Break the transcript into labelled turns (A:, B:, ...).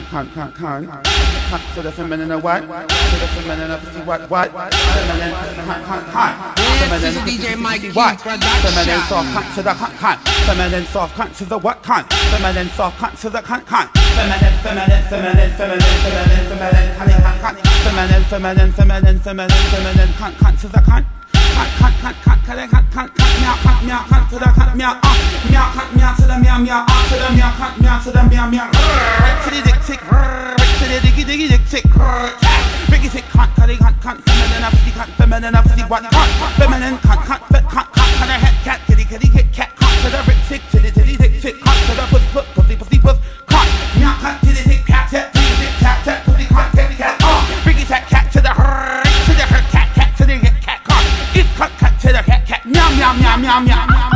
A: cunt, cunt. Cunt to the feminine, a what? To the feminine, pussy, what? Feminine, this is DJ Mike what? G
B: production. Feminine soft
A: cunt to the cunt. Feminine soft cunt to the what cunt? Feminine soft cunt to the cunt. Feminine, feminine, feminine, feminine, feminine, feminine, cunt, cunt. Feminine, feminine, feminine, feminine, feminine, to the cunt. Cunt, cunt, cunt, cunt, cunt, cunt, cunt, cunt, meow, cunt, meow, cunt to the cunt, meow, uh, meow, cunt, meow to the meow, meow, uh, to the meow, cunt, meow to the meow, meow to the dick tick, right to the diggy diggy dick tick. Biggie tick, cunt, cutty cunt, cunt, feminine, up, see cunt, feminine, up, see what cunt, feminine, cunt, cunt, fit, cunt, cunt, cunt, a head cat, kitty, kitty, hit cat, cunt to the rip tick, titty, titty, dick tick, cunt to the puss, puss, pussy, pussy, puss, cunt, meow, cunt, titty, tick, cat, tat, titty, tick, tat, tat, cunt, kitty, cat, Biggie cat to the to the cat, cat to the hit cat, cunt, it's cunt, cut to the cat, cat, meow, meow, meow, meow, meow.